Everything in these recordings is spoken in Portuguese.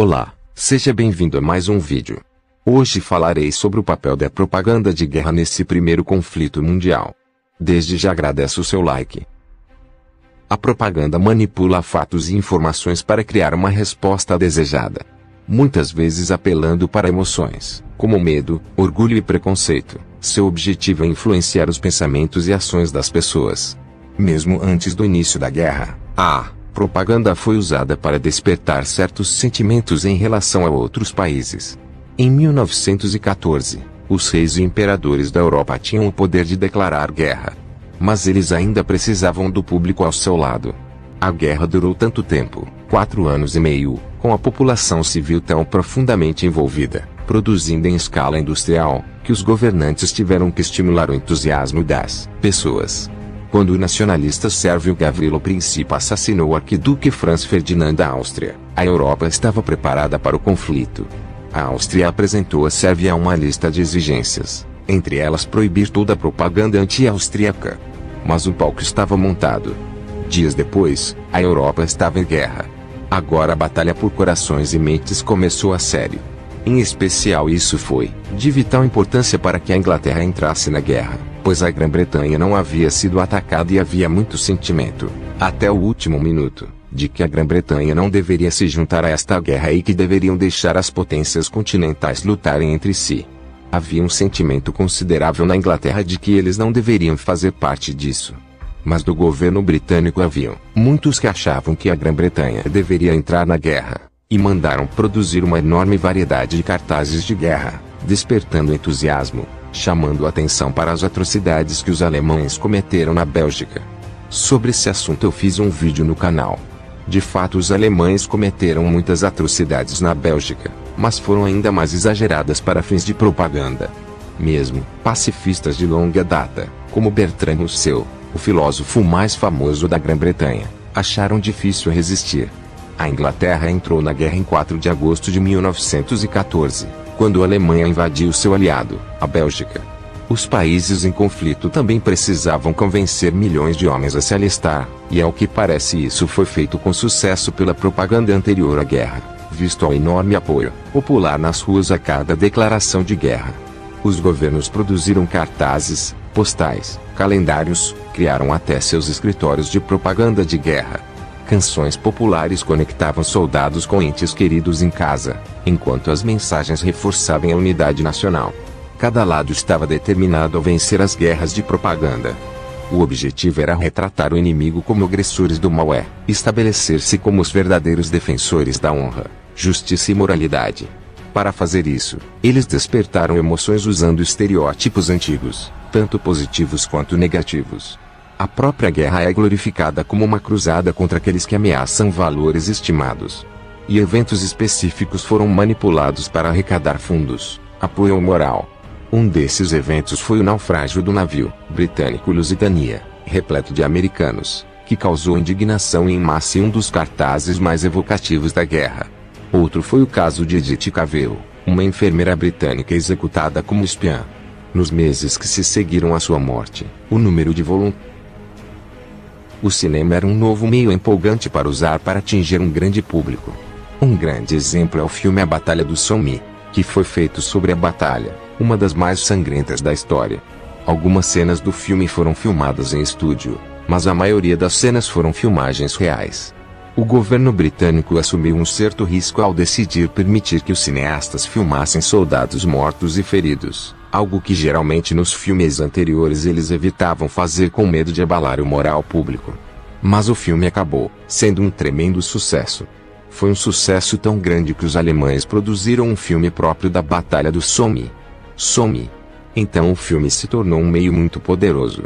Olá, seja bem-vindo a mais um vídeo. Hoje falarei sobre o papel da propaganda de guerra nesse primeiro conflito mundial. Desde já agradeço o seu like. A propaganda manipula fatos e informações para criar uma resposta desejada. Muitas vezes apelando para emoções, como medo, orgulho e preconceito. Seu objetivo é influenciar os pensamentos e ações das pessoas. Mesmo antes do início da guerra, a propaganda foi usada para despertar certos sentimentos em relação a outros países. Em 1914, os reis e imperadores da Europa tinham o poder de declarar guerra. Mas eles ainda precisavam do público ao seu lado. A guerra durou tanto tempo, quatro anos e meio, com a população civil tão profundamente envolvida, produzindo em escala industrial, que os governantes tiveram que estimular o entusiasmo das pessoas. Quando o nacionalista sérvio Gavrilo Principe assassinou o arquiduque Franz Ferdinand da Áustria, a Europa estava preparada para o conflito. A Áustria apresentou à Sérvia uma lista de exigências, entre elas proibir toda a propaganda anti-austríaca. Mas o palco estava montado. Dias depois, a Europa estava em guerra. Agora a batalha por corações e mentes começou a sério. Em especial isso foi de vital importância para que a Inglaterra entrasse na guerra pois a Grã-Bretanha não havia sido atacada e havia muito sentimento, até o último minuto, de que a Grã-Bretanha não deveria se juntar a esta guerra e que deveriam deixar as potências continentais lutarem entre si. Havia um sentimento considerável na Inglaterra de que eles não deveriam fazer parte disso. Mas do governo britânico haviam muitos que achavam que a Grã-Bretanha deveria entrar na guerra, e mandaram produzir uma enorme variedade de cartazes de guerra, despertando entusiasmo, chamando atenção para as atrocidades que os alemães cometeram na Bélgica. Sobre esse assunto eu fiz um vídeo no canal. De fato os alemães cometeram muitas atrocidades na Bélgica, mas foram ainda mais exageradas para fins de propaganda. Mesmo, pacifistas de longa data, como Bertrand Russell, o filósofo mais famoso da Grã-Bretanha, acharam difícil resistir. A Inglaterra entrou na guerra em 4 de agosto de 1914 quando a Alemanha invadiu seu aliado, a Bélgica. Os países em conflito também precisavam convencer milhões de homens a se alistar, e ao que parece isso foi feito com sucesso pela propaganda anterior à guerra, visto ao enorme apoio popular nas ruas a cada declaração de guerra. Os governos produziram cartazes, postais, calendários, criaram até seus escritórios de propaganda de guerra, Canções populares conectavam soldados com entes queridos em casa, enquanto as mensagens reforçavam a unidade nacional. Cada lado estava determinado a vencer as guerras de propaganda. O objetivo era retratar o inimigo como agressores do mal é, estabelecer-se como os verdadeiros defensores da honra, justiça e moralidade. Para fazer isso, eles despertaram emoções usando estereótipos antigos, tanto positivos quanto negativos. A própria guerra é glorificada como uma cruzada contra aqueles que ameaçam valores estimados. E eventos específicos foram manipulados para arrecadar fundos, apoio moral. Um desses eventos foi o naufrágio do navio britânico Lusitania, repleto de americanos, que causou indignação em massa e um dos cartazes mais evocativos da guerra. Outro foi o caso de Edith Cavell, uma enfermeira britânica executada como espiã. Nos meses que se seguiram à sua morte, o número de voluntários o cinema era um novo meio empolgante para usar para atingir um grande público. Um grande exemplo é o filme A Batalha do Somme, que foi feito sobre a batalha, uma das mais sangrentas da história. Algumas cenas do filme foram filmadas em estúdio, mas a maioria das cenas foram filmagens reais. O governo britânico assumiu um certo risco ao decidir permitir que os cineastas filmassem soldados mortos e feridos algo que geralmente nos filmes anteriores eles evitavam fazer com medo de abalar o moral público. Mas o filme acabou sendo um tremendo sucesso. Foi um sucesso tão grande que os alemães produziram um filme próprio da Batalha do Somme. Somme. Então o filme se tornou um meio muito poderoso.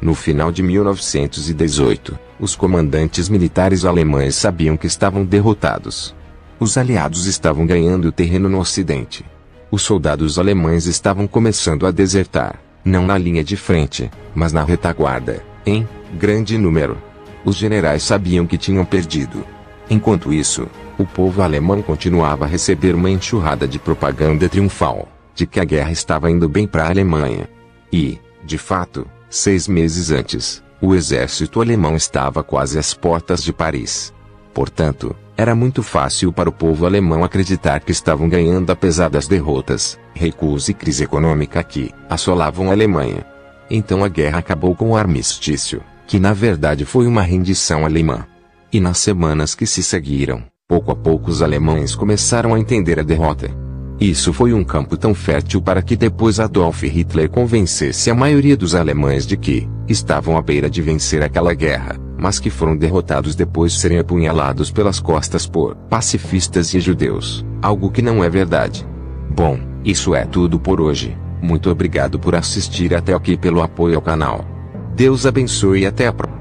No final de 1918, os comandantes militares alemães sabiam que estavam derrotados. Os aliados estavam ganhando terreno no ocidente. Os soldados alemães estavam começando a desertar, não na linha de frente, mas na retaguarda, em grande número. Os generais sabiam que tinham perdido. Enquanto isso, o povo alemão continuava a receber uma enxurrada de propaganda triunfal, de que a guerra estava indo bem para a Alemanha. E, de fato, seis meses antes, o exército alemão estava quase às portas de Paris. Portanto, Era muito fácil para o povo alemão acreditar que estavam ganhando apesar das derrotas, recuos e crise econômica que assolavam a Alemanha. Então a guerra acabou com o armistício, que na verdade foi uma rendição alemã. E nas semanas que se seguiram, pouco a pouco os alemães começaram a entender a derrota. Isso foi um campo tão fértil para que depois Adolf Hitler convencesse a maioria dos alemães de que estavam à beira de vencer aquela guerra, mas que foram derrotados depois de serem apunhalados pelas costas por pacifistas e judeus, algo que não é verdade. Bom, isso é tudo por hoje. Muito obrigado por assistir até aqui pelo apoio ao canal. Deus abençoe e até a próxima.